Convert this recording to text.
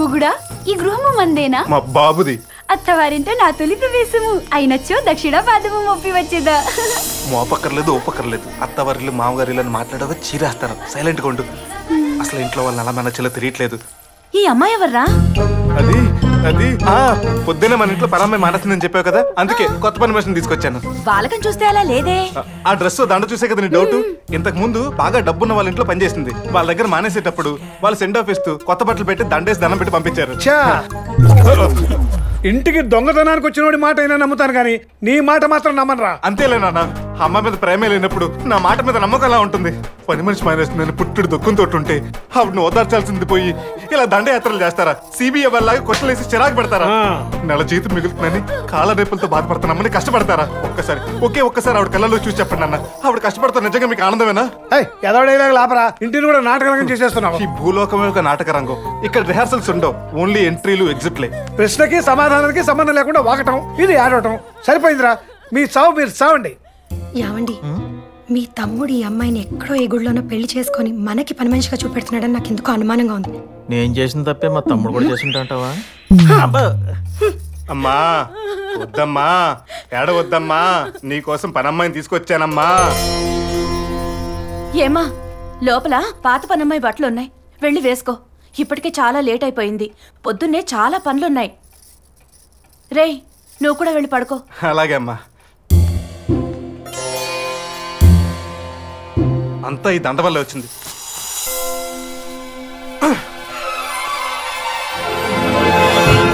ముగుడా ఈ గృహము మందేనా? మా బాబుది. అత్తవారింట నా తొలి ప్రవేశము. అయినచ్చో దక్షిణ పాదము మొప్పి వచ్చేదా? మోపక్కర్లేదు ఓపక్కర్లేదు అత్తవారిల్లు మామగారిల్లు అని మాట్లాడగా చీరేస్తాను. సైలెంట్గా ఉండు. అసలు ఇంట్లో వాళ్ళని అలా మన చెల్ల తెలియట్లేదు. ఈ అమ్మాయి ఎవర్రా? అది అది? ఆ పొద్దున్నే మన ఇంట్లో పరమ్మాయి మానేస్తుందని చెప్పావు కదా అందుకే కొత్త పని మనిషిని తీసుకొచ్చాను. బాలకం చూస్తే అలా లేదే? ఆ- డ్రెస్ దండ చూసే కదా నీ డౌట్ ఇంతకు ముందు బాగా డబ్బున్న వాళ్ళ ఇంట్లో పనిచేసింది. వాళ్ళ దగ్గర మానేసేటప్పుడు వాళ్ళు సెండ్ ఆఫ్ ఇస్తూ కొత్త బట్టలు పెట్టి దండేసి దండం పెట్టి పంపించారు! ఇంటికి దొంగతనానికి వచ్చినోడి మాట అయినా నమ్ముతాను కానీ నీ మాట మాత్రం నమ్మనరా. అంతేలే నాన్న. అమ్మ మీద ప్రేమే లేనప్పుడు నా మాట మీద నమ్మకం ఎలా ఉంటుంది? పని మనిషి మానేస్తుందని పుట్టుడు దుఃఖంతో ఉంటే ఆవిడని ఓదార్చాల్సింది పోయి ఇలా దండయాత్రలు చేస్తారా? సిబిఐ వల్ల క్వశ్చన్ వేసి చిరాకు పెడతారా. నెల జీతం మిగులుతుందని కాళ్ళ రేపులతో బాధపడుతున్నామని కష్టపడతారా? ఒక్కసారి ఒకే ఒక్కసారి ఆవిడ కళ్ళలో చూసి చెప్పండి అన్న ఆవిడ కష్టపడతా నిజంగా మీకు ఆనందమేనా? ఏయ్, ఎదో డైలాగ్ లాపరా. ఇంటిని కూడా నాటకరంగం చేసేస్తున్నావు. ఈ భూలోకమే ఒక నాటక రంగం ఇక్కడ రిహార్సల్స్ ఉండవు. ఓన్లీ ఎంట్రీలు ఎగ్జిట్లే. ప్రశ్నకి సమాధానానికి సంబంధం లేకుండా వాకటం ఇది ఆడటం సరిపోయిందిరా. మీ చావు మీరు చావండి. యావండి మీ తమ్ముడు ఈ అమ్మాయిని ఎక్కడో ఏ గుడిలోనో పెళ్ళి చేసుకొని మనకి పని మనిషిగా చూపెడుతున్నాడని నాకు ఎందుకో అనుమానంగా ఉంది. నేను చేసిన తప్పే మా తమ్ముడు కూడా చేసింటావా అమ్మా వద్దమ్మా ఏడవద్దమ్మా నీకోసం పనమ్మాయిని తీసుకొచ్చానమ్మా. ఏమా లోపల పాత పనమ్మాయి బట్టలున్నాయి వెళ్ళి వేసుకో. ఇప్పటికే చాలా లేట్ అయిపోయింది. పొద్దున్నే చాలా పనులున్నాయి. రేయ్ నువ్వు కూడా వెళ్ళి పడుకో. అలాగే అమ్మా. అంతా ఈ దండ వల్ల వచ్చింది.